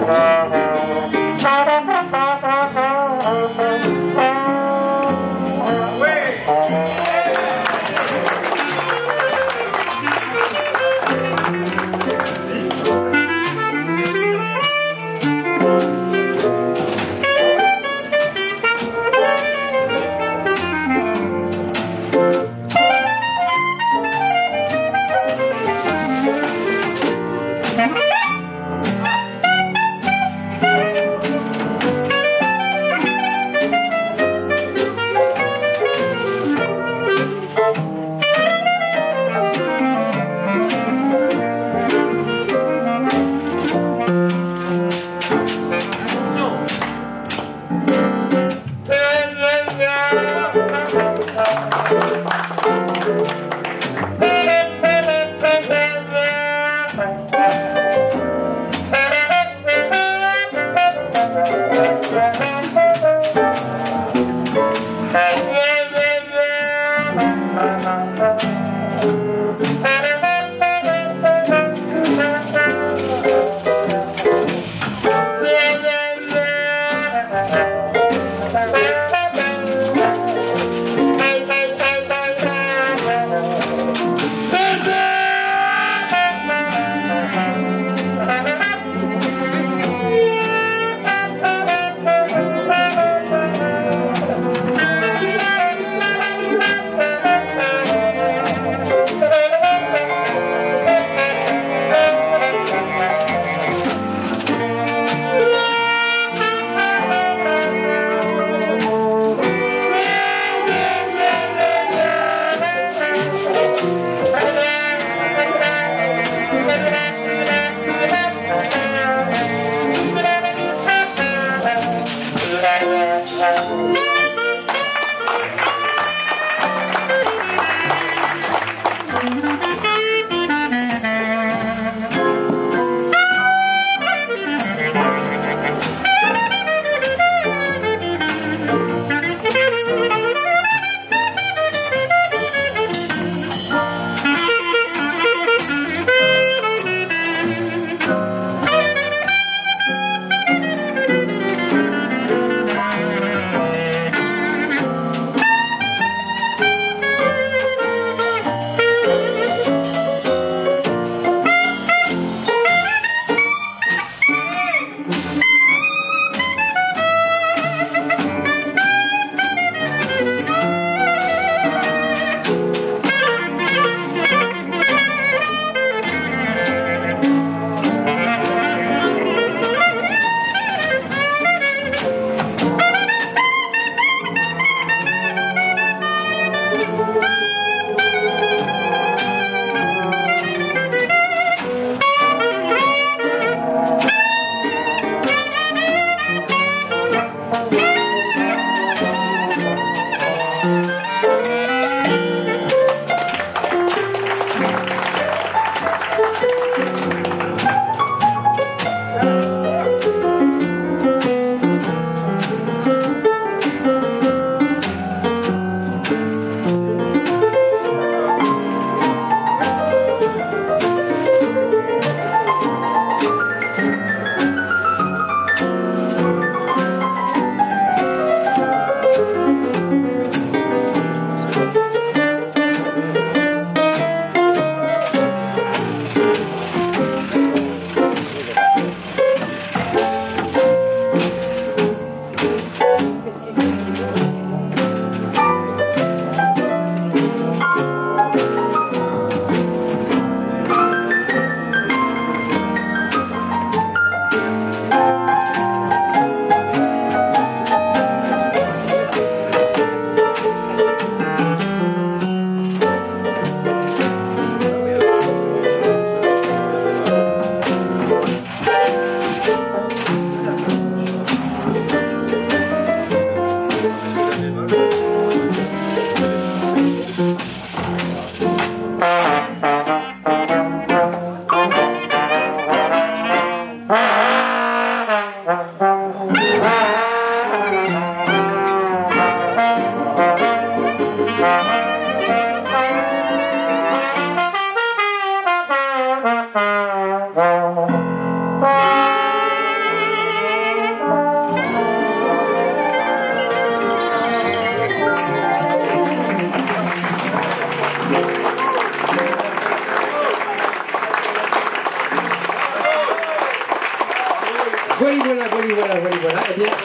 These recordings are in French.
Música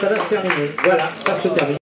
Ça va se terminer. Voilà, ça se termine.